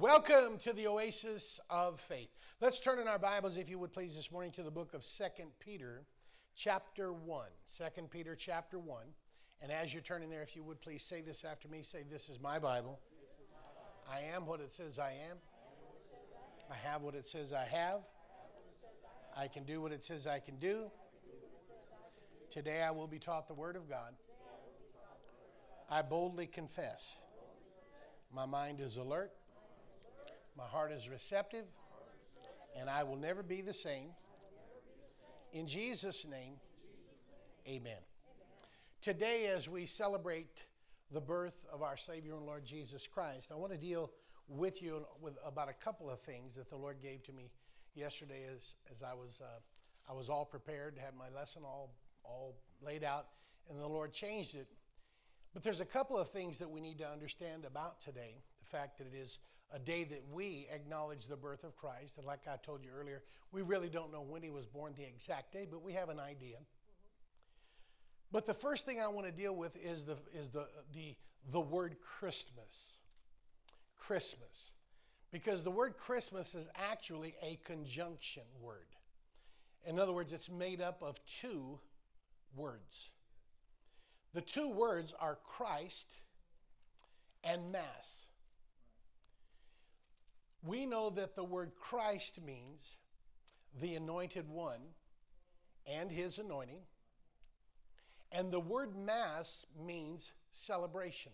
Welcome to the Oasis of Faith. Let's turn in our Bibles, if you would please, this morning to the book of Second Peter, chapter 1. 2 Peter, chapter 1. And as you're turning there, if you would please say this after me say, This is my Bible. I am what it says I am. I have what it says I have. I can do what it says I can do. Today I will be taught the Word of God. I boldly confess. My mind is alert. My heart is receptive. And I will never be the same. In Jesus' name, amen. Today, as we celebrate the birth of our Savior and Lord Jesus Christ, I want to deal with you with about a couple of things that the Lord gave to me yesterday as, as I was uh, I was all prepared, had my lesson all all laid out, and the Lord changed it. But there's a couple of things that we need to understand about today. The fact that it is a day that we acknowledge the birth of Christ. And like I told you earlier, we really don't know when he was born, the exact day, but we have an idea. But the first thing I want to deal with is the, is the, the, the word Christmas. Christmas. Because the word Christmas is actually a conjunction word. In other words, it's made up of two words. The two words are Christ and Mass. We know that the word Christ means the anointed one and his anointing. And the word Mass means celebration.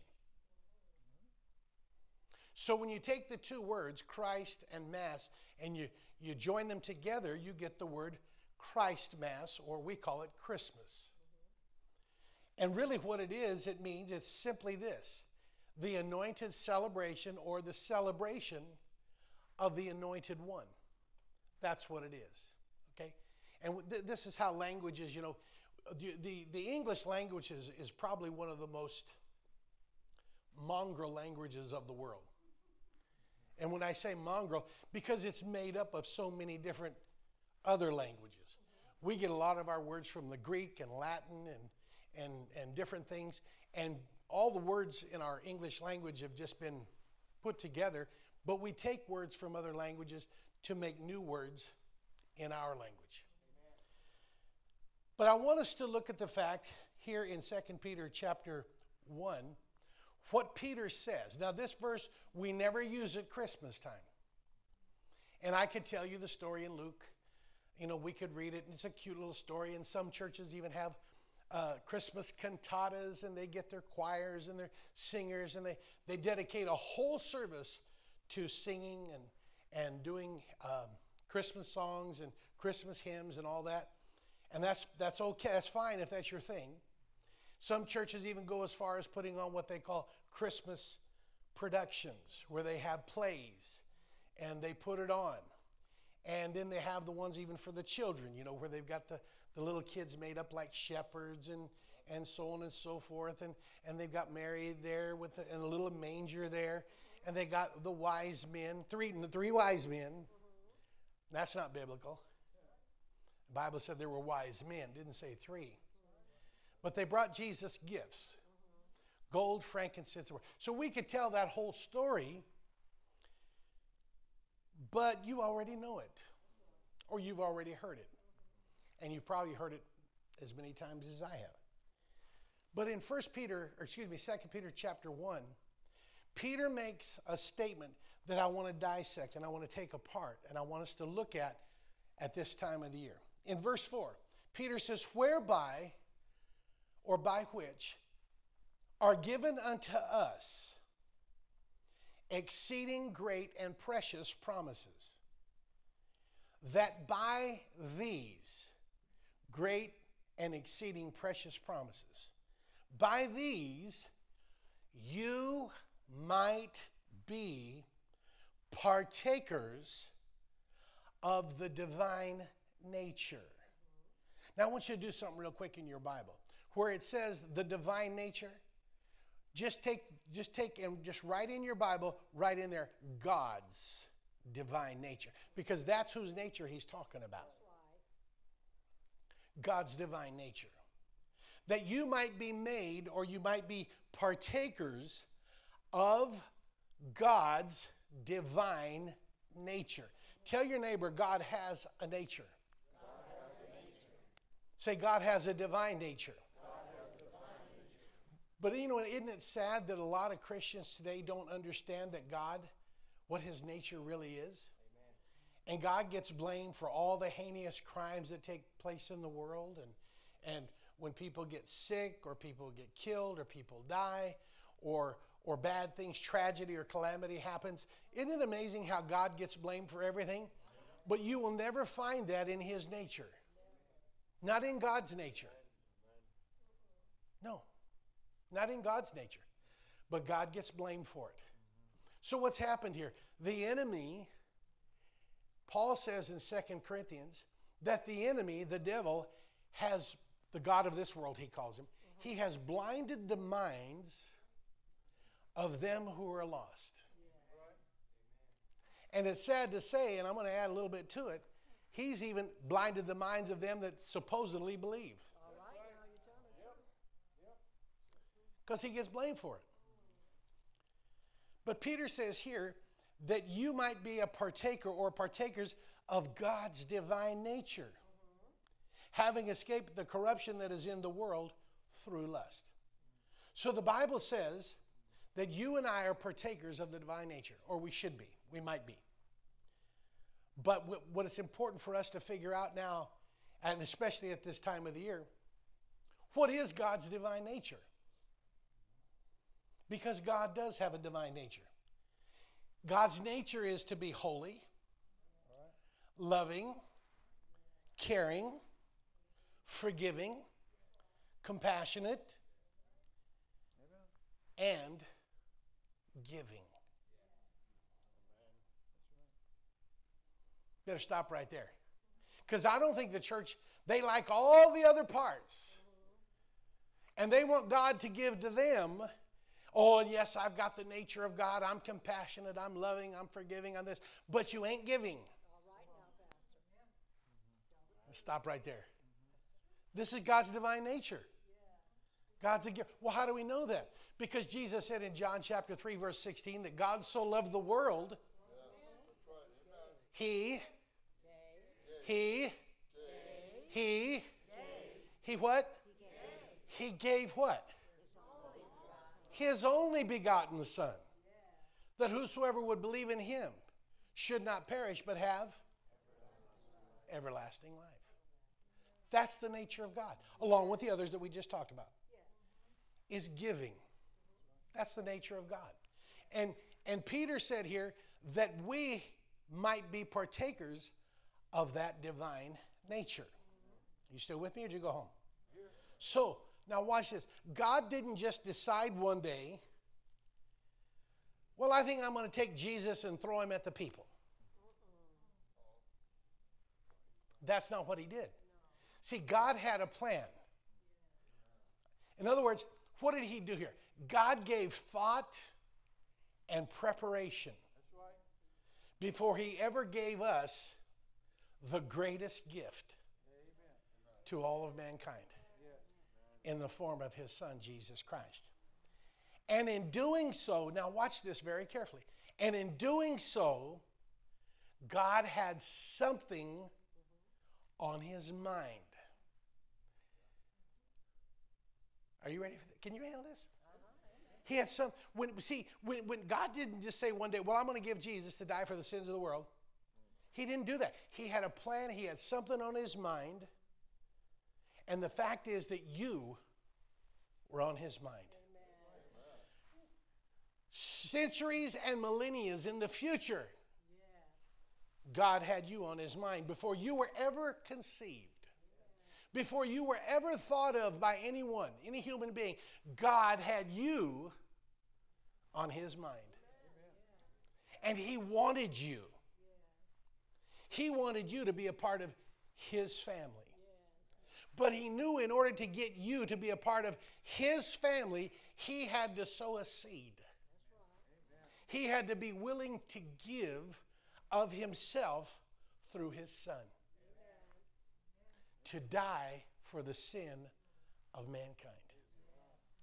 So when you take the two words, Christ and Mass, and you, you join them together, you get the word Christ Mass, or we call it Christmas. And really, what it is, it means it's simply this the anointed celebration or the celebration of the anointed one. That's what it is. Okay? And th- this is how language is, you know, the, the, the English language is, is probably one of the most mongrel languages of the world. And when I say mongrel, because it's made up of so many different other languages. We get a lot of our words from the Greek and Latin and, and, and different things. And all the words in our English language have just been put together, but we take words from other languages to make new words in our language. But I want us to look at the fact here in 2 Peter chapter 1 what Peter says. Now, this verse we never use at Christmas time. And I could tell you the story in Luke. You know, we could read it, it's a cute little story, and some churches even have uh, Christmas cantatas, and they get their choirs and their singers, and they, they dedicate a whole service to singing and, and doing um, Christmas songs and Christmas hymns and all that. And that's, that's okay, that's fine if that's your thing. Some churches even go as far as putting on what they call Christmas productions, where they have plays and they put it on. And then they have the ones even for the children, you know, where they've got the, the little kids made up like shepherds and, and so on and so forth. And, and they've got Mary there with the, and a little manger there. And they got the wise men, three, three wise men. That's not biblical. The Bible said there were wise men, didn't say three. But they brought Jesus gifts gold, frankincense. So we could tell that whole story, but you already know it, or you've already heard it. And you've probably heard it as many times as I have. But in 1 Peter, or excuse me, 2 Peter chapter 1, Peter makes a statement that I want to dissect and I want to take apart and I want us to look at at this time of the year. In verse 4, Peter says, Whereby or by which are given unto us exceeding great and precious promises, that by these great and exceeding precious promises, by these you might be partakers of the divine nature. Now, I want you to do something real quick in your Bible. Where it says the divine nature, just take, just take and just write in your Bible, write in there God's divine nature. Because that's whose nature he's talking about. God's divine nature. That you might be made or you might be partakers of God's divine nature. Tell your neighbor, God has a nature. Say, God has a divine nature. But you know, isn't it sad that a lot of Christians today don't understand that God, what His nature really is? And God gets blamed for all the heinous crimes that take place in the world. And, and when people get sick, or people get killed, or people die, or, or bad things, tragedy or calamity happens, isn't it amazing how God gets blamed for everything? But you will never find that in His nature, not in God's nature. No. Not in God's nature. But God gets blamed for it. So what's happened here? The enemy, Paul says in 2 Corinthians, that the enemy, the devil, has the God of this world, he calls him, he has blinded the minds of them who are lost. And it's sad to say, and I'm going to add a little bit to it, he's even blinded the minds of them that supposedly believe. because he gets blamed for it. But Peter says here that you might be a partaker or partakers of God's divine nature, having escaped the corruption that is in the world through lust. So the Bible says that you and I are partakers of the divine nature, or we should be, we might be. But what it's important for us to figure out now, and especially at this time of the year, what is God's divine nature? because God does have a divine nature. God's nature is to be holy, loving, caring, forgiving, compassionate, and giving. Better stop right there. Because I don't think the church, they like all the other parts. And they want God to give to them Oh, and yes, I've got the nature of God. I'm compassionate, I'm loving, I'm forgiving, on this. But you ain't giving. Stop right there. This is God's divine nature. God's a gift. Well, how do we know that? Because Jesus said in John chapter 3, verse 16, that God so loved the world, He, He, He, He what? He gave what? his only begotten Son, that whosoever would believe in him should not perish but have everlasting life. That's the nature of God, along with the others that we just talked about. Is giving. That's the nature of God. And and Peter said here that we might be partakers of that divine nature. You still with me or did you go home? So now, watch this. God didn't just decide one day, well, I think I'm going to take Jesus and throw him at the people. That's not what he did. See, God had a plan. In other words, what did he do here? God gave thought and preparation before he ever gave us the greatest gift to all of mankind in the form of his son, Jesus Christ. And in doing so, now watch this very carefully. And in doing so, God had something on his mind. Are you ready for that? Can you handle this? He had some when see when, when God didn't just say one day, Well, I'm going to give Jesus to die for the sins of the world. He didn't do that. He had a plan, he had something on his mind and the fact is that you were on his mind. Amen. Centuries and millennia in the future, yes. God had you on his mind before you were ever conceived. Before you were ever thought of by anyone, any human being, God had you on his mind. And he wanted you. He wanted you to be a part of his family. But he knew in order to get you to be a part of his family, he had to sow a seed. He had to be willing to give of himself through his son to die for the sin of mankind.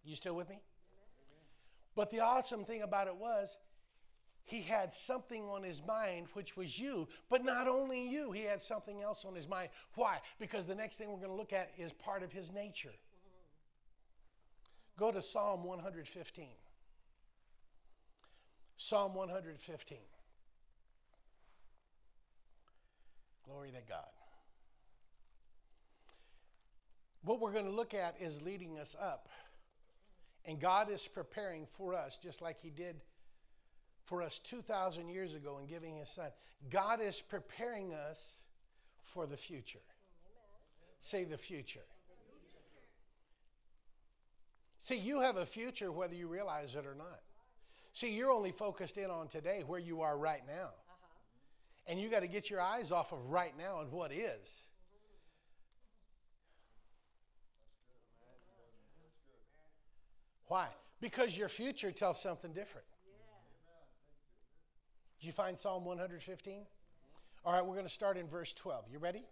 You still with me? But the awesome thing about it was, he had something on his mind, which was you, but not only you, he had something else on his mind. Why? Because the next thing we're going to look at is part of his nature. Go to Psalm 115. Psalm 115. Glory to God. What we're going to look at is leading us up. And God is preparing for us, just like He did for us 2,000 years ago in giving His Son. God is preparing us for the future. Say the future. See, you have a future whether you realize it or not. See, you're only focused in on today, where you are right now. Uh-huh. And you got to get your eyes off of right now and what is. Why? Because your future tells something different. Did you find Psalm 115? All right, we're going to start in verse 12. You ready?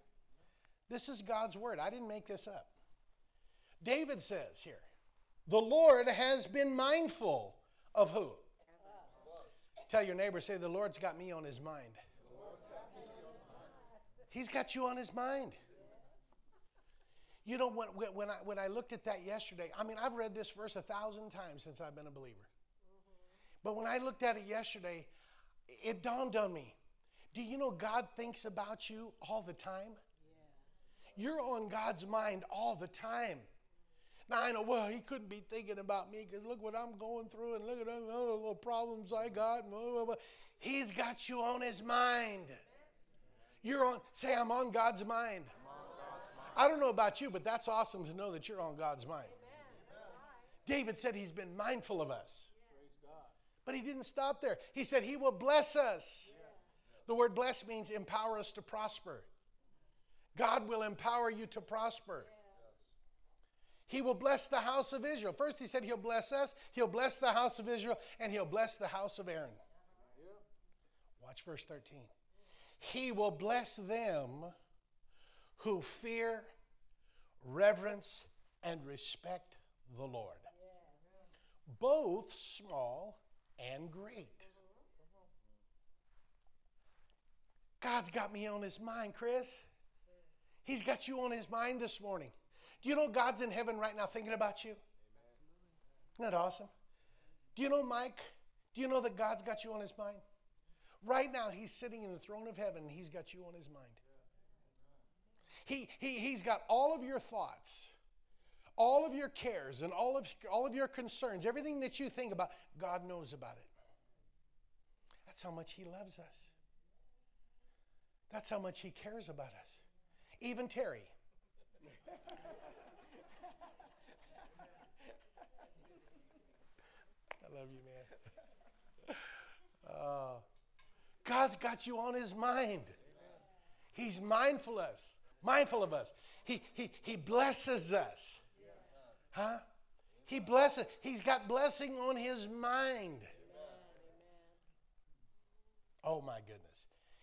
This is God's word. I didn't make this up. David says here, The Lord has been mindful of who? Tell your neighbor, say, The Lord's got me on his mind. He's got you on his mind. You know, when, when, I, when I looked at that yesterday, I mean, I've read this verse a thousand times since I've been a believer. Mm-hmm. But when I looked at it yesterday, it dawned on me. Do you know God thinks about you all the time? You're on God's mind all the time. Now I know, well, he couldn't be thinking about me because look what I'm going through and look at all the little problems I got. He's got you on his mind. You're on, say, I'm on God's mind. I don't know about you, but that's awesome to know that you're on God's mind. David said he's been mindful of us. But he didn't stop there. He said he will bless us. The word bless means empower us to prosper. God will empower you to prosper. He will bless the house of Israel. First, he said he'll bless us, he'll bless the house of Israel, and he'll bless the house of Aaron. Watch verse 13. He will bless them who fear, reverence, and respect the Lord, both small and great. God's got me on his mind, Chris. He's got you on his mind this morning. Do you know God's in heaven right now thinking about you? Isn't that awesome? Do you know, Mike? Do you know that God's got you on his mind? Right now, he's sitting in the throne of heaven and he's got you on his mind. He, he, he's got all of your thoughts, all of your cares, and all of, all of your concerns, everything that you think about, God knows about it. That's how much He loves us. That's how much He cares about us. Even Terry. I love you, man. Uh, God's got you on His mind. He's mindful of us mindful of us. He, he, he blesses us. Huh? He blesses. He's got blessing on his mind. Oh my goodness.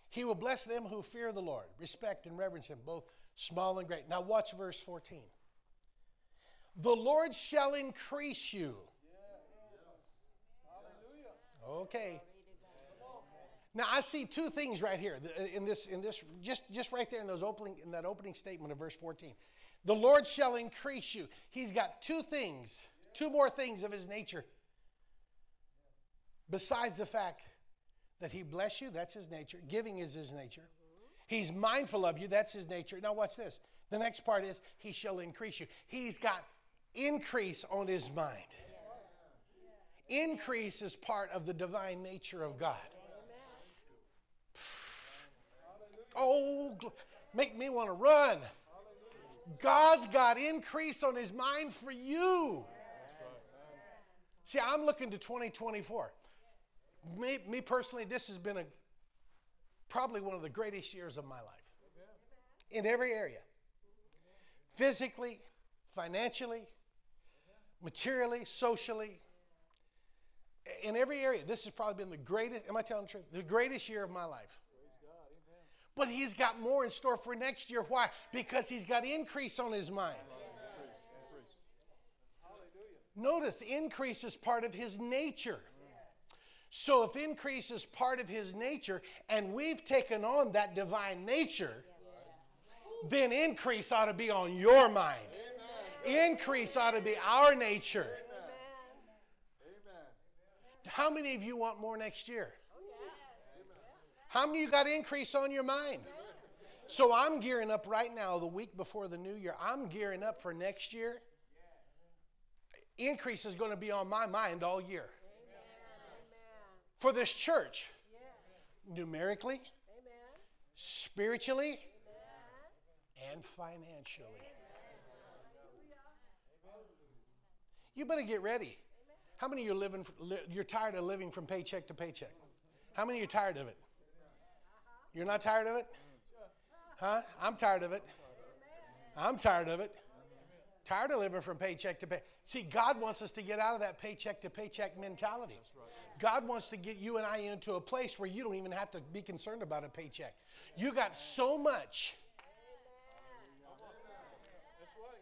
He will bless them who fear the Lord, respect and reverence him, both small and great. Now watch verse 14. The Lord shall increase you. Okay. Now I see two things right here uh, in this, in this, just, just right there in those opening, in that opening statement of verse 14. The Lord shall increase you. He's got two things, two more things of his nature. Besides the fact that he bless you, that's his nature. Giving is his nature. He's mindful of you, that's his nature. Now watch this. The next part is he shall increase you. He's got increase on his mind. Increase is part of the divine nature of God. Oh, make me want to run. God's got increase on his mind for you. See, I'm looking to 2024. Me, me personally, this has been a probably one of the greatest years of my life. In every area. Physically, financially, materially, socially. In every area. This has probably been the greatest, am I telling the truth? The greatest year of my life. But he's got more in store for next year. Why? Because he's got increase on his mind. Notice the increase is part of his nature. So if increase is part of his nature and we've taken on that divine nature, then increase ought to be on your mind. Increase ought to be our nature. How many of you want more next year? How many of you got increase on your mind? So I'm gearing up right now, the week before the new year. I'm gearing up for next year. Increase is going to be on my mind all year. For this church, numerically, spiritually, and financially. You better get ready. How many of you are living? You're tired of living from paycheck to paycheck. How many are tired of it? You're not tired of it? Huh? I'm tired of it. I'm tired of it. Tired of living from paycheck to pay. See, God wants us to get out of that paycheck to paycheck mentality. God wants to get you and I into a place where you don't even have to be concerned about a paycheck. You got so much. That's right.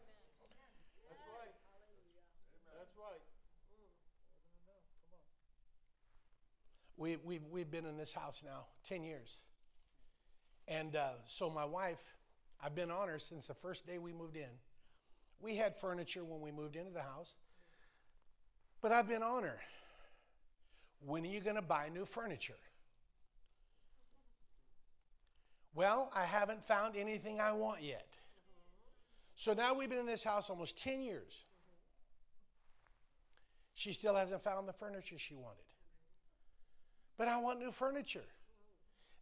That's right. That's right. We, we, we've been in this house now 10 years. And uh, so my wife, I've been on her since the first day we moved in. We had furniture when we moved into the house, but I've been on her. When are you going to buy new furniture? Well, I haven't found anything I want yet. So now we've been in this house almost 10 years. She still hasn't found the furniture she wanted. But I want new furniture.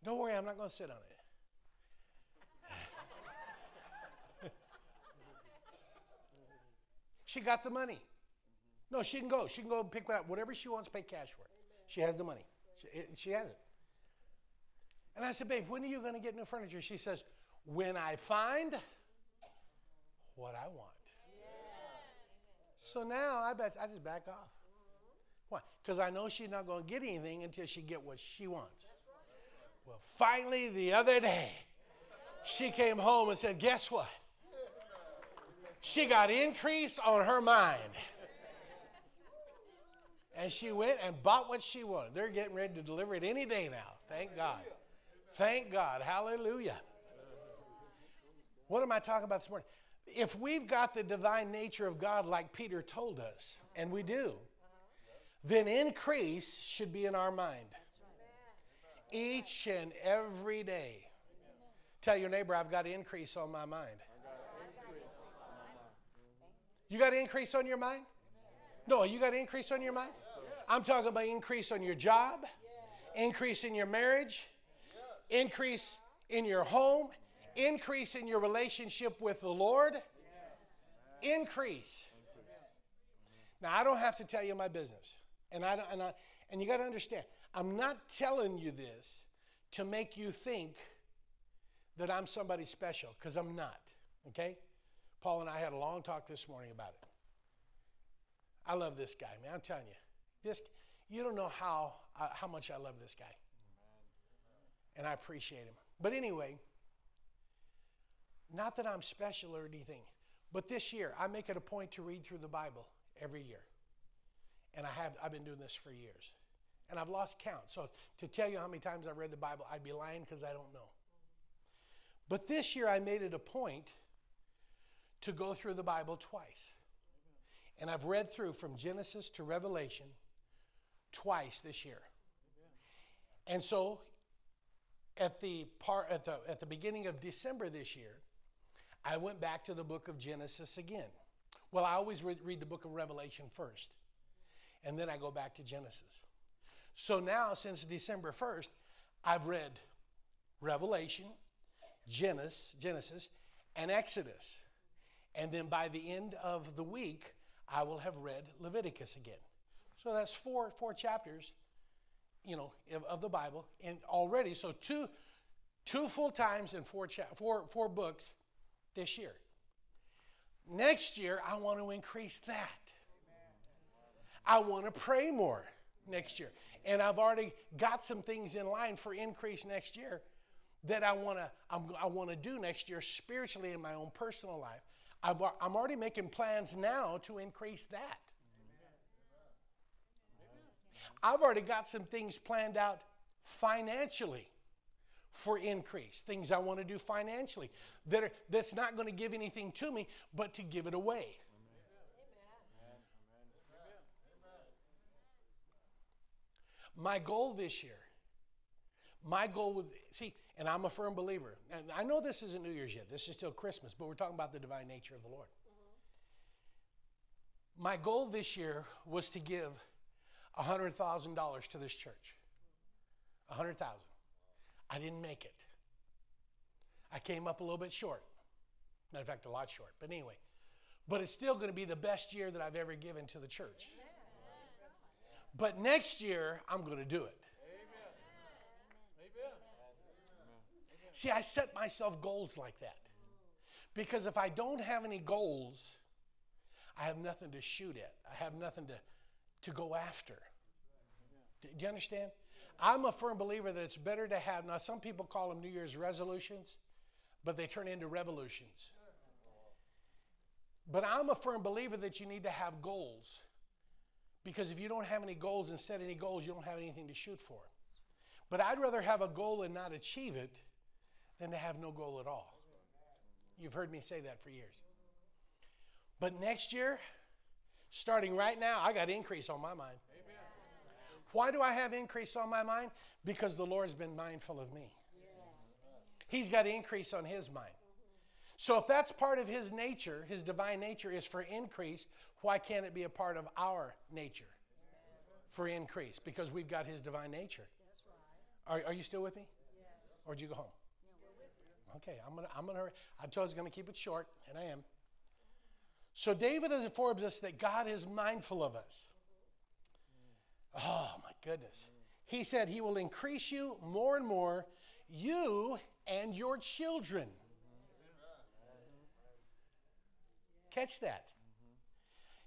Don't worry, I'm not going to sit on it. She got the money. No, she can go. She can go and pick. Whatever she wants, pay cash for it. She has the money. She, she has it. And I said, babe, when are you going to get new furniture? She says, when I find what I want. So now I bet I just back off. Why? Because I know she's not going to get anything until she get what she wants. Well, finally, the other day, she came home and said, guess what? She got increase on her mind. And she went and bought what she wanted. They're getting ready to deliver it any day now. Thank God. Thank God. Hallelujah. What am I talking about this morning? If we've got the divine nature of God like Peter told us, and we do, then increase should be in our mind. Each and every day. Tell your neighbor, I've got increase on my mind. You got increase on your mind? No, you got increase on your mind? I'm talking about increase on your job, increase in your marriage, increase in your home, increase in your relationship with the Lord. Increase. Now, I don't have to tell you my business. And, I, don't and, I, and you got to understand, I'm not telling you this to make you think that I'm somebody special, because I'm not. Okay? Paul and I had a long talk this morning about it. I love this guy, man. I'm telling you. This, you don't know how, uh, how much I love this guy. And I appreciate him. But anyway, not that I'm special or anything, but this year I make it a point to read through the Bible every year. And I have, I've been doing this for years. And I've lost count. So to tell you how many times I've read the Bible, I'd be lying because I don't know. But this year I made it a point to go through the Bible twice. And I've read through from Genesis to Revelation twice this year. And so at the part at the at the beginning of December this year, I went back to the book of Genesis again. Well, I always read, read the book of Revelation first, and then I go back to Genesis. So now, since December 1st, I've read Revelation, Genesis, Genesis, and Exodus. And then by the end of the week, I will have read Leviticus again. So that's four, four chapters, you know, of, of the Bible and already. So two, two full times and four, cha- four, four books this year. Next year, I want to increase that. I want to pray more next year. And I've already got some things in line for increase next year that I want to I want to do next year spiritually in my own personal life. I'm already making plans now to increase that. I've already got some things planned out financially for increase, things I want to do financially that are, that's not going to give anything to me, but to give it away. My goal this year, my goal would see, and I'm a firm believer, and I know this isn't New Year's yet, this is still Christmas, but we're talking about the divine nature of the Lord. My goal this year was to give $100,000 to this church. 100,000. I didn't make it. I came up a little bit short. Matter of fact, a lot short. But anyway, but it's still going to be the best year that I've ever given to the church. But next year, I'm going to do it. See, I set myself goals like that. Because if I don't have any goals, I have nothing to shoot at. I have nothing to, to go after. Do, do you understand? I'm a firm believer that it's better to have, now some people call them New Year's resolutions, but they turn into revolutions. But I'm a firm believer that you need to have goals. Because if you don't have any goals and set any goals, you don't have anything to shoot for. But I'd rather have a goal and not achieve it than to have no goal at all. You've heard me say that for years. But next year, starting right now, I got increase on my mind. Why do I have increase on my mind? Because the Lord's been mindful of me. He's got increase on his mind. So if that's part of his nature, his divine nature is for increase, why can't it be a part of our nature for increase? Because we've got his divine nature. Are, are you still with me? Or did you go home? Okay, I'm gonna I'm gonna I told I was gonna keep it short, and I am. So David informs us that God is mindful of us. Oh my goodness. He said he will increase you more and more, you and your children. Catch that.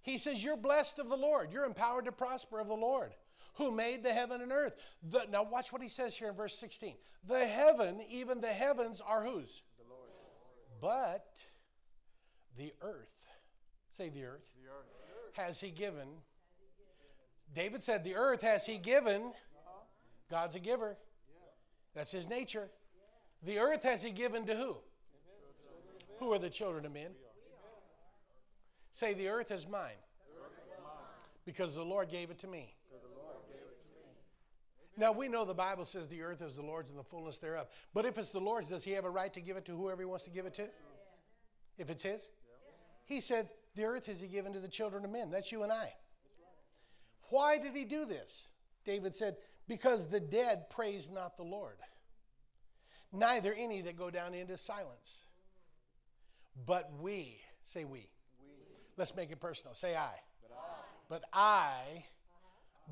He says, You're blessed of the Lord. You're empowered to prosper of the Lord, who made the heaven and earth. The, now, watch what he says here in verse 16. The heaven, even the heavens, are whose? The Lord's. But the earth, say the earth, The earth. has he given. David said, The earth has he given. Uh-huh. God's a giver. That's his nature. The earth has he given to who? Who are the children of men? Say, The earth is mine. Because the Lord gave it to me. Now we know the Bible says the earth is the Lord's and the fullness thereof. But if it's the Lord's, does he have a right to give it to whoever he wants to give it to? If it's his? He said, The earth has he given to the children of men. That's you and I. Why did he do this? David said, Because the dead praise not the Lord, neither any that go down into silence. But we, say we. Let's make it personal. Say I. But I, but I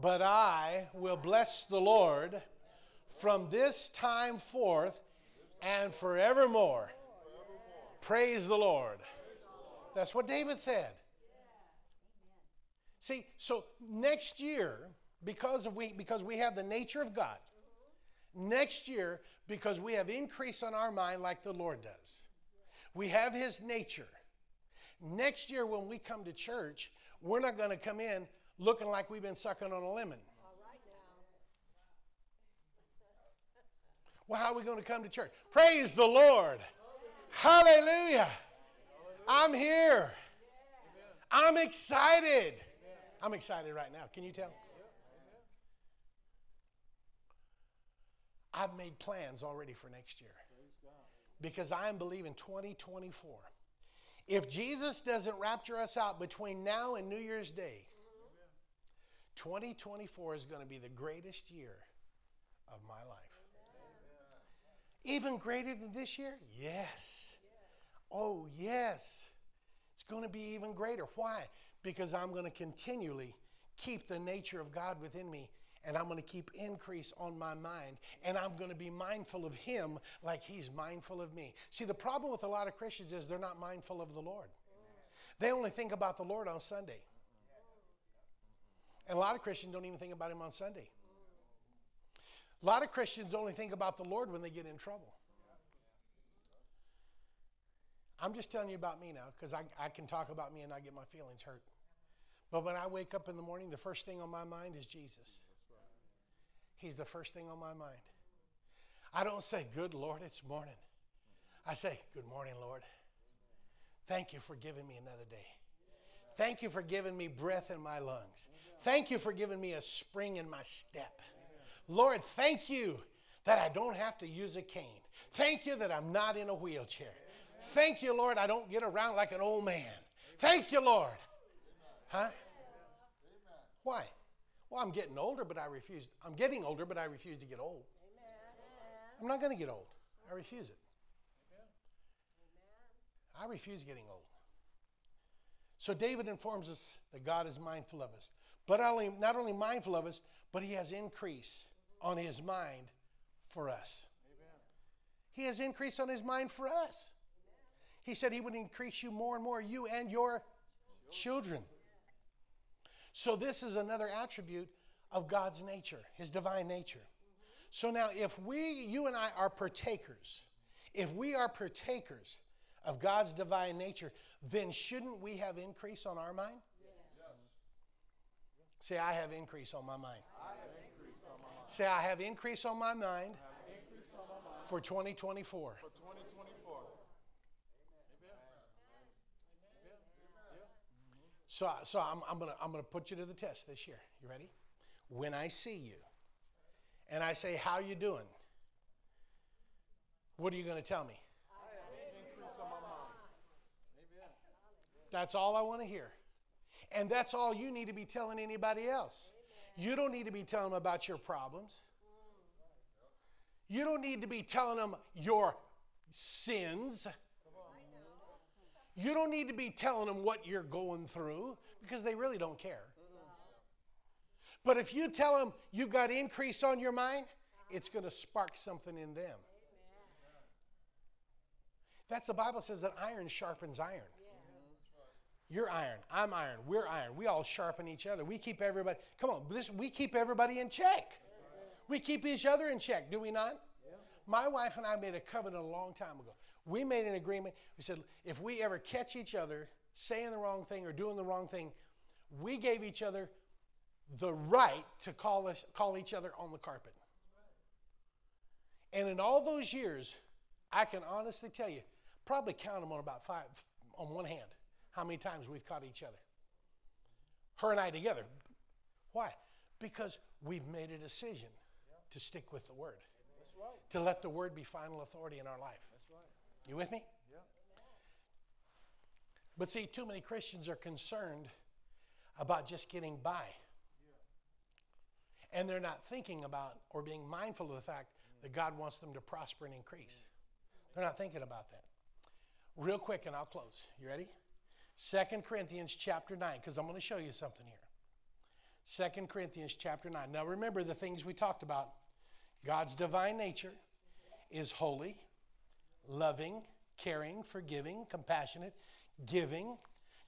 will bless the Lord from this time forth and forevermore. Praise the Lord. That's what David said. See, so next year, because of we because we have the nature of God, next year, because we have increase on our mind like the Lord does, we have his nature. Next year, when we come to church, we're not going to come in looking like we've been sucking on a lemon. Well, how are we going to come to church? Praise the Lord. Hallelujah. I'm here. I'm excited. I'm excited right now. Can you tell? I've made plans already for next year because I am believing 2024. If Jesus doesn't rapture us out between now and New Year's Day, 2024 is going to be the greatest year of my life. Even greater than this year? Yes. Oh, yes. It's going to be even greater. Why? Because I'm going to continually keep the nature of God within me and I'm going to keep increase on my mind and I'm going to be mindful of him like he's mindful of me. See, the problem with a lot of Christians is they're not mindful of the Lord. They only think about the Lord on Sunday. And a lot of Christians don't even think about him on Sunday. A lot of Christians only think about the Lord when they get in trouble. I'm just telling you about me now because I, I can talk about me and not get my feelings hurt. But when I wake up in the morning, the first thing on my mind is Jesus. He's the first thing on my mind. I don't say, Good Lord, it's morning. I say, Good morning, Lord. Thank you for giving me another day. Thank you for giving me breath in my lungs. Thank you for giving me a spring in my step. Lord, thank you that I don't have to use a cane. Thank you that I'm not in a wheelchair. Thank you, Lord, I don't get around like an old man. Thank you, Lord. Huh? Why? Well, I'm getting older, but I refuse. I'm getting older, but I refuse to get old. I'm not going to get old. I refuse it. I refuse getting old. So David informs us that God is mindful of us. But not only, not only mindful of us, but he has increase on his mind for us. He has increase on his mind for us. He said he would increase you more and more, you and your children. So, this is another attribute of God's nature, his divine nature. So, now if we, you and I, are partakers, if we are partakers of God's divine nature, then shouldn't we have increase on our mind? Say, I have increase on my mind. Say, I have increase on my mind for 2024. For 2024. So, so I'm, I'm going to I'm gonna put you to the test this year. You ready? When I see you and I say, How you doing? What are you going to tell me? Increase on my mind. Amen. That's all I want to hear. And that's all you need to be telling anybody else. You don't need to be telling them about your problems. You don't need to be telling them your sins. You don't need to be telling them what you're going through because they really don't care. But if you tell them you've got increase on your mind, it's going to spark something in them. That's the Bible says that iron sharpens iron. You're iron. I'm iron. We're iron. We all sharpen each other. We keep everybody. Come on, this, we keep everybody in check. We keep each other in check, do we not? My wife and I made a covenant a long time ago. We made an agreement. We said if we ever catch each other saying the wrong thing or doing the wrong thing, we gave each other the right to call us call each other on the carpet. And in all those years, I can honestly tell you, probably count them on about five on one hand how many times we've caught each other. Her and I together. Why? Because we've made a decision to stick with the word. That's right. To let the word be final authority in our life. That's right. You with me? Yeah. But see, too many Christians are concerned about just getting by. And they're not thinking about or being mindful of the fact that God wants them to prosper and increase. They're not thinking about that. Real quick, and I'll close. You ready? Second Corinthians chapter 9, because I'm going to show you something here. Second Corinthians chapter 9. Now remember the things we talked about. God's divine nature is holy, loving, caring, forgiving, compassionate, giving.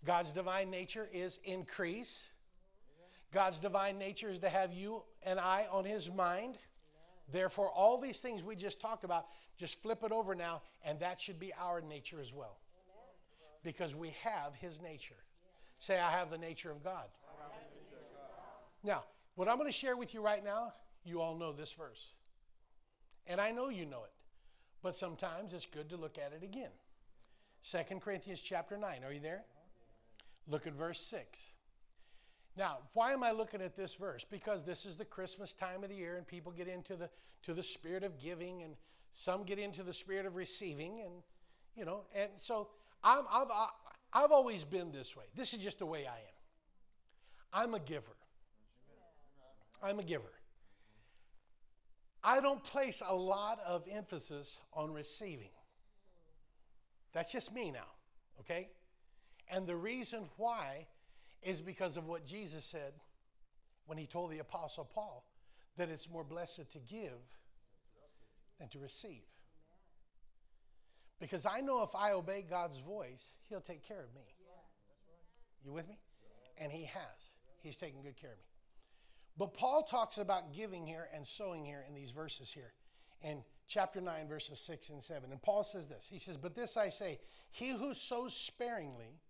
God's divine nature is increase. God's divine nature is to have you and I on his mind. Therefore, all these things we just talked about, just flip it over now, and that should be our nature as well. Because we have his nature. Say, I have the nature of God. Now, what I'm going to share with you right now, you all know this verse. And I know you know it. But sometimes it's good to look at it again. 2 Corinthians chapter 9. Are you there? Look at verse 6. Now, why am I looking at this verse? Because this is the Christmas time of the year, and people get into the to the spirit of giving, and some get into the spirit of receiving, and you know, and so I'm, I've I've always been this way. This is just the way I am. I'm a giver. I'm a giver. I don't place a lot of emphasis on receiving. That's just me now, okay? And the reason why is because of what Jesus said when he told the Apostle Paul that it's more blessed to give than to receive. Because I know if I obey God's voice, he'll take care of me. You with me? And he has. He's taking good care of me. But Paul talks about giving here and sowing here in these verses here in chapter 9, verses 6 and 7. And Paul says this He says, But this I say, he who sows sparingly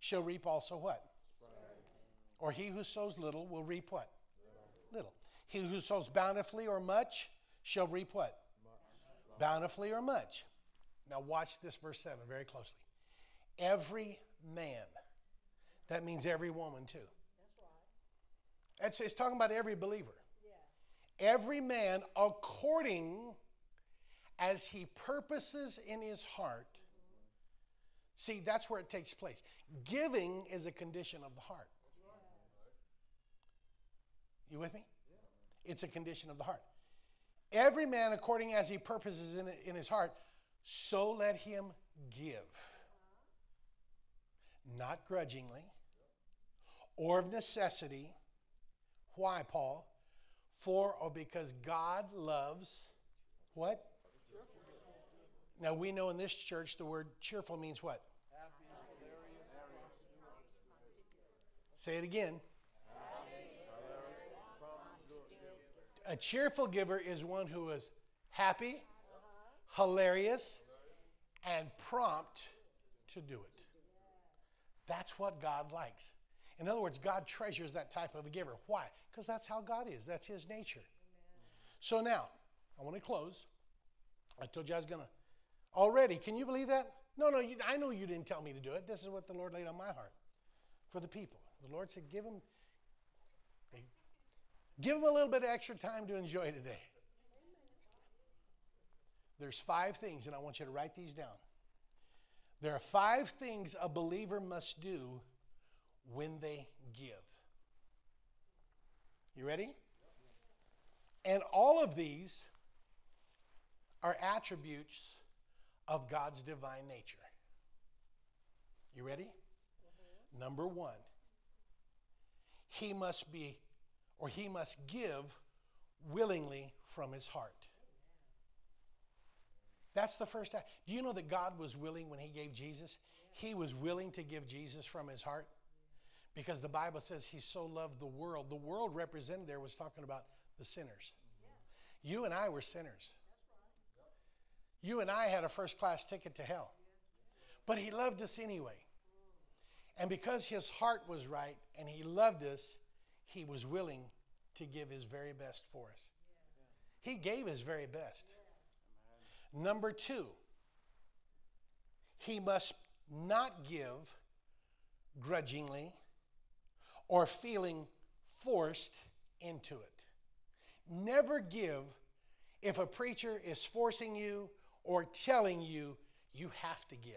shall reap also what? Or he who sows little will reap what? Little. He who sows bountifully or much shall reap what? Bountifully or much. Now, watch this verse 7 very closely. Every man, that means every woman too. That's it's talking about every believer. Yes. Every man according as he purposes in his heart. See, that's where it takes place. Giving is a condition of the heart. You with me? It's a condition of the heart. Every man according as he purposes in, in his heart, so let him give. Not grudgingly or of necessity. Why, Paul? For or because God loves what? Now we know in this church the word cheerful means what? Say it again. A cheerful giver is one who is happy, hilarious, and prompt to do it. That's what God likes. In other words, God treasures that type of a giver. Why? Because that's how God is, that's His nature. So now, I want to close. I told you I was going to. Already, can you believe that? No, no, you, I know you didn't tell me to do it. This is what the Lord laid on my heart for the people. The Lord said, give them, eh, give them a little bit of extra time to enjoy today. There's five things, and I want you to write these down. There are five things a believer must do when they give. You ready? And all of these are attributes of God's divine nature. You ready? Mm-hmm. Number one, he must be, or he must give willingly from his heart. That's the first time. Do you know that God was willing when he gave Jesus? He was willing to give Jesus from his heart because the Bible says he so loved the world. The world represented there was talking about the sinners. You and I were sinners. You and I had a first class ticket to hell. But he loved us anyway. And because his heart was right and he loved us, he was willing to give his very best for us. He gave his very best. Number two, he must not give grudgingly or feeling forced into it. Never give if a preacher is forcing you or telling you you have to give.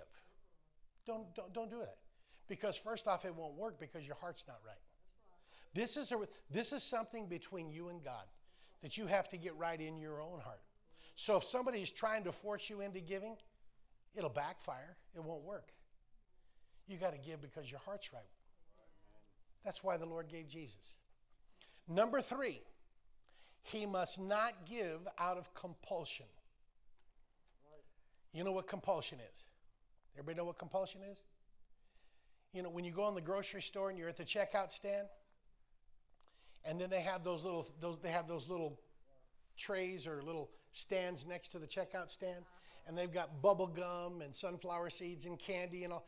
Don't, don't, don't do that. Because, first off, it won't work because your heart's not right. This is, a, this is something between you and God that you have to get right in your own heart. So, if somebody is trying to force you into giving, it'll backfire. It won't work. You got to give because your heart's right. That's why the Lord gave Jesus. Number three, he must not give out of compulsion. You know what compulsion is? Everybody know what compulsion is? You know, when you go in the grocery store and you're at the checkout stand, and then they have those little those they have those little trays or little stands next to the checkout stand, and they've got bubble gum and sunflower seeds and candy and all.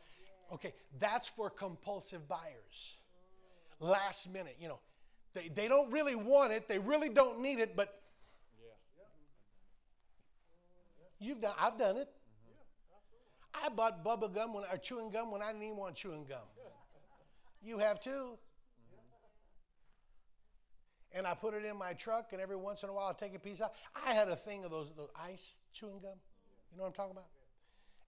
Okay, that's for compulsive buyers. Last minute, you know, they, they don't really want it, they really don't need it, but You've done. I've done it. I bought bubble gum when, or chewing gum when I didn't even want chewing gum. You have too. And I put it in my truck, and every once in a while I take a piece out. I had a thing of those, those ice chewing gum. You know what I'm talking about?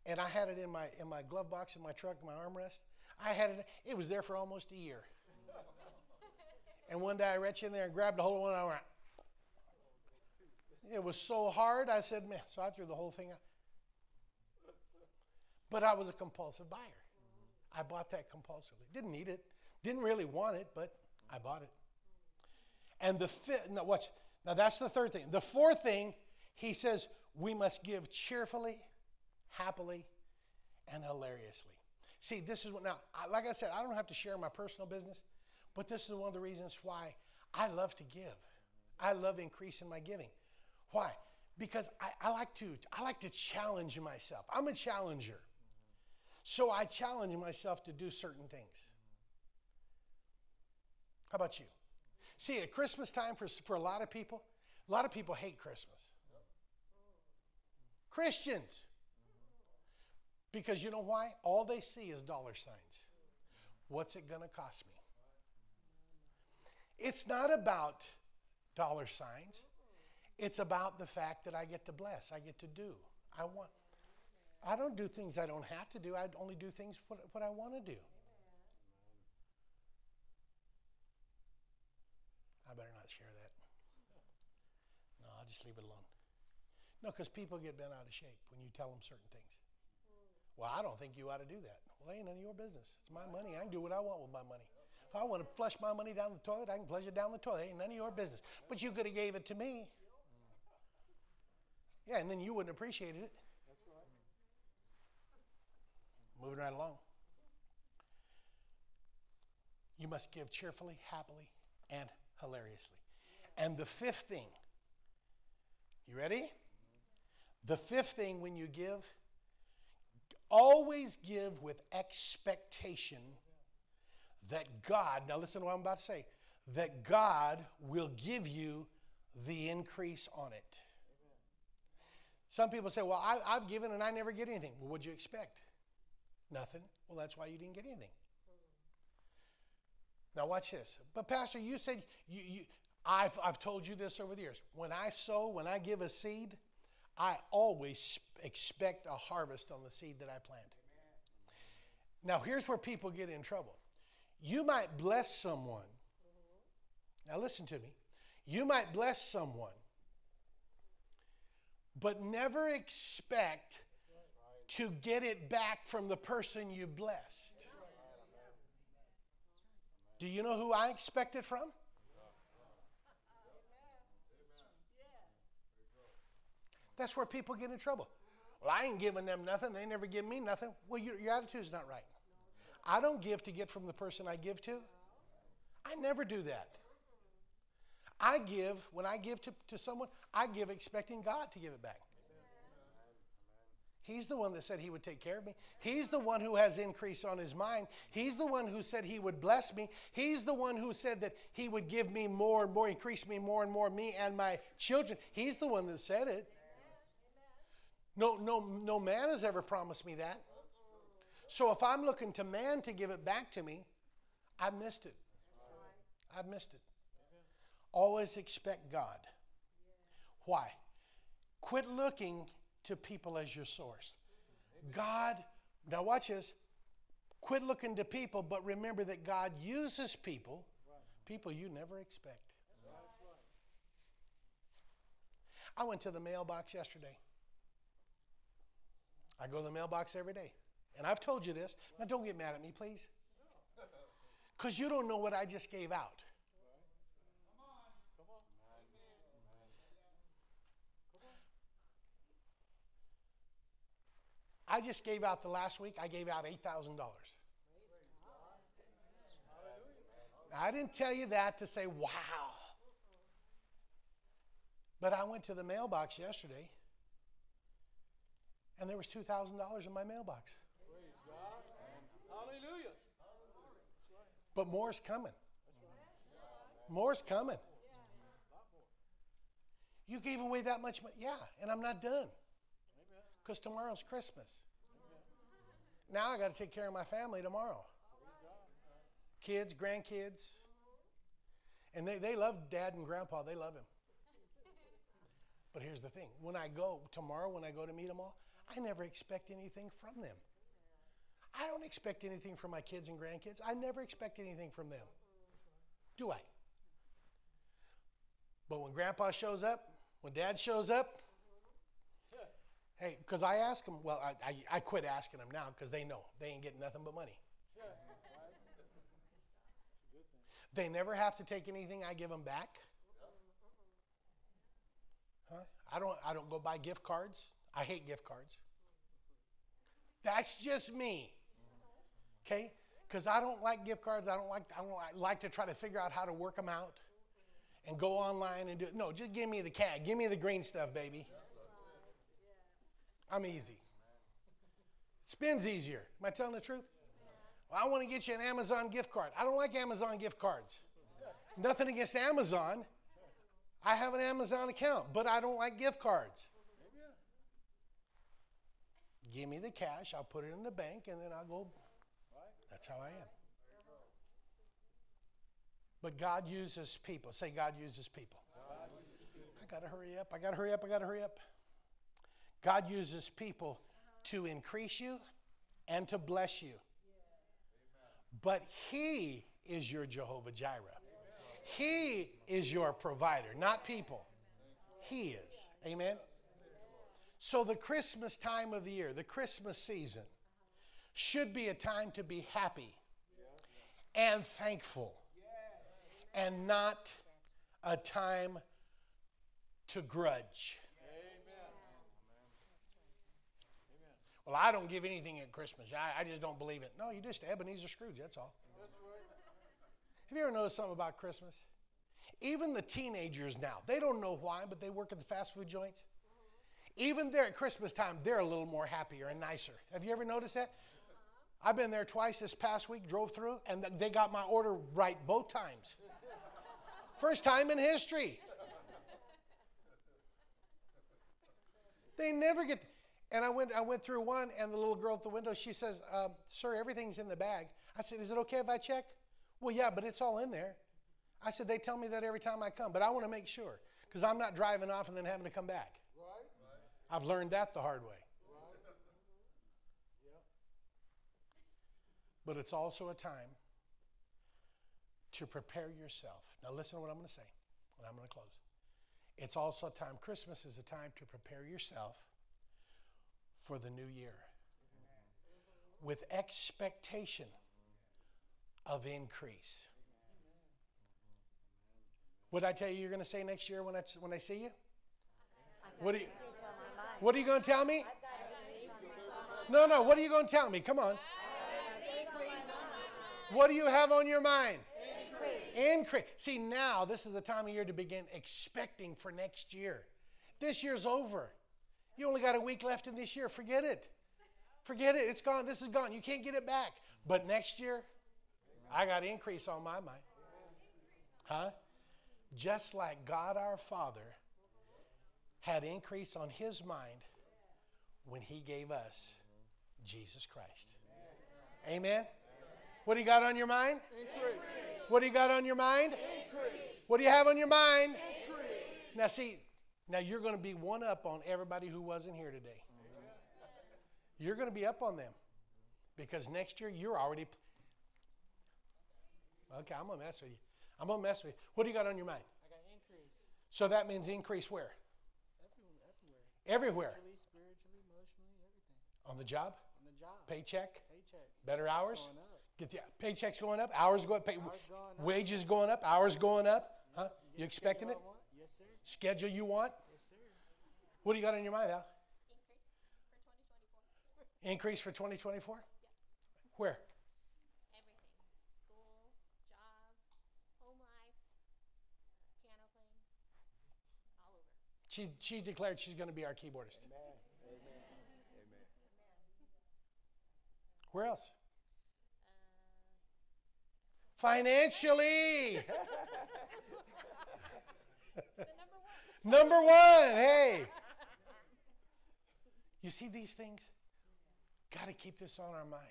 And I had it in my in my glove box in my truck, my armrest. I had it. It was there for almost a year. And one day I reached in there and grabbed a of one. And I went. It was so hard. I said, man. So I threw the whole thing out. But I was a compulsive buyer. I bought that compulsively. Didn't need it. Didn't really want it, but I bought it. And the fifth, now watch. Now that's the third thing. The fourth thing, he says, we must give cheerfully, happily, and hilariously. See, this is what now, like I said, I don't have to share my personal business, but this is one of the reasons why I love to give. I love increasing my giving. Why? Because I, I like to I like to challenge myself. I'm a challenger. So I challenge myself to do certain things. How about you? See, at Christmas time, for, for a lot of people, a lot of people hate Christmas. Christians. Because you know why? All they see is dollar signs. What's it going to cost me? It's not about dollar signs. It's about the fact that I get to bless, I get to do. I want I don't do things I don't have to do. I only do things what, what I want to do. I better not share that. No, I'll just leave it alone. No, because people get bent out of shape when you tell them certain things. Well, I don't think you ought to do that. Well, ain't none of your business. It's my money. I can do what I want with my money. If I want to flush my money down the toilet, I can flush it down the toilet. It Ain't none of your business. But you could have gave it to me. Yeah, and then you wouldn't appreciate it. That's right. Moving right along. You must give cheerfully, happily, and hilariously. And the fifth thing, you ready? The fifth thing when you give, always give with expectation that God, now listen to what I'm about to say, that God will give you the increase on it. Some people say, Well, I, have given and I never get anything. Well, what'd you expect? Nothing. Well, that's why you didn't get anything. Now, watch this. But, Pastor, you said, you, you, I've, I've told you this over the years. When I sow, when I give a seed, I always expect a harvest on the seed that I plant. Now, here's where people get in trouble. You might bless someone. Now, listen to me. You might bless someone, but never expect to get it back from the person you blessed. Do you know who I expect it from? That's where people get in trouble. Well, I ain't giving them nothing. They never give me nothing. Well, your, your attitude's not right. I don't give to get from the person I give to. I never do that. I give, when I give to, to someone, I give expecting God to give it back. He's the one that said he would take care of me. He's the one who has increase on his mind. He's the one who said he would bless me. He's the one who said that he would give me more and more, increase me more and more, me and my children. He's the one that said it. No, no, no man has ever promised me that. So if I'm looking to man to give it back to me, I've missed it. I've missed it. Always expect God. Why? Quit looking to people as your source. God, now watch this. Quit looking to people, but remember that God uses people, people you never expect. I went to the mailbox yesterday. I go to the mailbox every day. And I've told you this. Now, don't get mad at me, please. Because you don't know what I just gave out. I just gave out the last week, I gave out $8,000. I didn't tell you that to say, wow. But I went to the mailbox yesterday, and there was $2,000 in my mailbox. Praise God. Hallelujah. But more's coming. More's coming. You gave away that much money. Yeah, and I'm not done because tomorrow's Christmas. Now I got to take care of my family tomorrow. Kids, grandkids. And they, they love dad and grandpa, they love him. But here's the thing when I go tomorrow, when I go to meet them all, I never expect anything from them. I don't expect anything from my kids and grandkids. I never expect anything from them. Do I? But when grandpa shows up, when dad shows up, Hey, because I ask them, well, I, I, I quit asking them now because they know they ain't getting nothing but money. They never have to take anything I give them back. Huh? I don't, I don't go buy gift cards. I hate gift cards. That's just me. Okay? Because I don't like gift cards. I don't like, I don't like to try to figure out how to work them out and go online and do it. No, just give me the cat. Give me the green stuff, baby. I'm easy. Spins easier. Am I telling the truth? Well, I want to get you an Amazon gift card. I don't like Amazon gift cards. Nothing against Amazon. I have an Amazon account, but I don't like gift cards. Give me the cash, I'll put it in the bank, and then I'll go. That's how I am. But God uses people. Say, God uses people. I got to hurry up. I got to hurry up. I got to hurry up. God uses people to increase you and to bless you. But He is your Jehovah Jireh. He is your provider, not people. He is. Amen? So, the Christmas time of the year, the Christmas season, should be a time to be happy and thankful and not a time to grudge. Well, I don't give anything at Christmas. I, I just don't believe it. No, you just Ebenezer Scrooge, that's all. Have you ever noticed something about Christmas? Even the teenagers now, they don't know why, but they work at the fast food joints. Even there at Christmas time, they're a little more happier and nicer. Have you ever noticed that? I've been there twice this past week, drove through, and they got my order right both times. First time in history. They never get. And I went, I went through one, and the little girl at the window, she says, um, "Sir, everything's in the bag." I said, "Is it okay if I checked?" Well, yeah, but it's all in there. I said, "They tell me that every time I come, but I want to make sure because I'm not driving off and then having to come back." Right. I've learned that the hard way. Right. But it's also a time to prepare yourself. Now, listen to what I'm going to say, and I'm going to close. It's also a time, Christmas is a time to prepare yourself for the new year with expectation of increase. What I tell you you're going to say next year when I, when I see you? What are you, what are you going to tell me? No, no, what are you going to tell me? Come on. What do you have on your mind? Increase. See, now this is the time of year to begin expecting for next year. This year's over. You only got a week left in this year. Forget it. Forget it. It's gone. This is gone. You can't get it back. But next year, I got increase on my mind. Huh? Just like God our Father had increase on his mind when he gave us Jesus Christ. Amen. What do you got on your mind? Increase. What do you got on your mind? Increase. What do you have on your mind? Increase. Now, see, now you're going to be one up on everybody who wasn't here today. You're going to be up on them because next year you're already. Okay, I'm going to mess with you. I'm going to mess with you. What do you got on your mind? I got increase. So that means increase where? Everywhere. Everywhere. Spiritually, spiritually, emotionally, everything. On the job? On the job. Paycheck? Paycheck. Better hours? Going up. Get the paychecks going up, hours going up, pay, Hours going up. wages going up, hours going up. Huh? You expecting it? schedule I want? Yes, sir. Schedule you want? Yes, sir. What do you got on your mind, Al? Increase for 2024. Increase for 2024? Where? Everything. School, job, home life, uh, piano playing, all over. She's, she's declared she's going to be our keyboardist. Where else? Uh, Financially. Number one. Hey. You see these things? Got to keep this on our mind.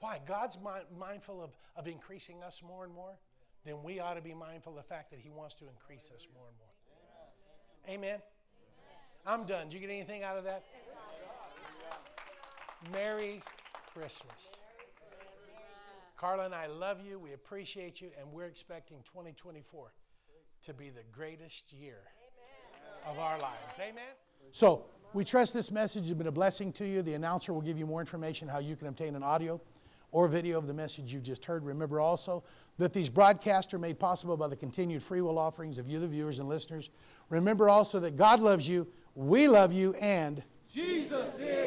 Why? God's mi- mindful of, of increasing us more and more. Then we ought to be mindful of the fact that He wants to increase us more and more. Amen. I'm done. Did you get anything out of that? Merry Christmas. Carla and I love you. We appreciate you, and we're expecting 2024 to be the greatest year of our lives. Amen. So, we trust this message has been a blessing to you. The announcer will give you more information how you can obtain an audio or video of the message you've just heard. Remember also that these broadcasts are made possible by the continued free will offerings of you, the viewers and listeners. Remember also that God loves you, we love you, and Jesus is